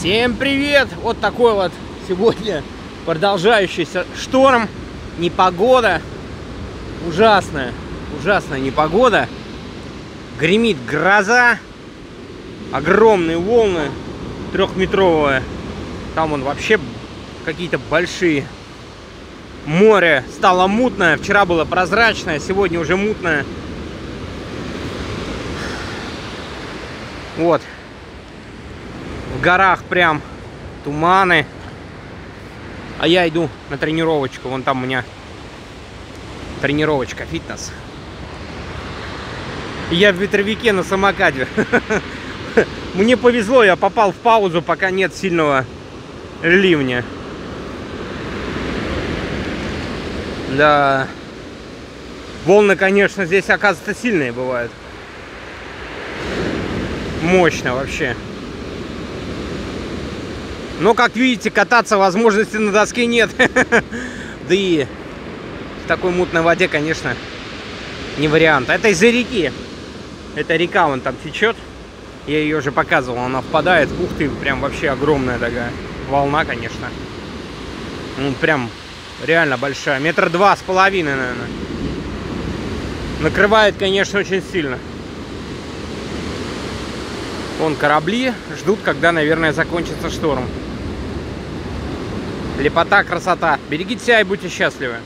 Всем привет! Вот такой вот сегодня продолжающийся шторм, непогода, ужасная, ужасная непогода. Гремит гроза, огромные волны, трехметровые. Там он вообще какие-то большие. Море стало мутное, вчера было прозрачное, сегодня уже мутное. Вот, в горах прям туманы. А я иду на тренировочку. Вон там у меня тренировочка, фитнес. Я в ветровике на самокате. Мне повезло, я попал в паузу, пока нет сильного ливня. Да. Волны, конечно, здесь, оказывается, сильные бывают. Мощно вообще. Но, как видите, кататься возможности на доске нет. Да и в такой мутной воде, конечно, не вариант. Это из-за реки. Это река вон там течет. Я ее уже показывал, она впадает. Ух ты, прям вообще огромная такая волна, конечно. Ну, прям реально большая. Метр два с половиной, наверное. Накрывает, конечно, очень сильно. Вон корабли ждут, когда, наверное, закончится шторм. Лепота, красота. Берегите себя и будьте счастливы.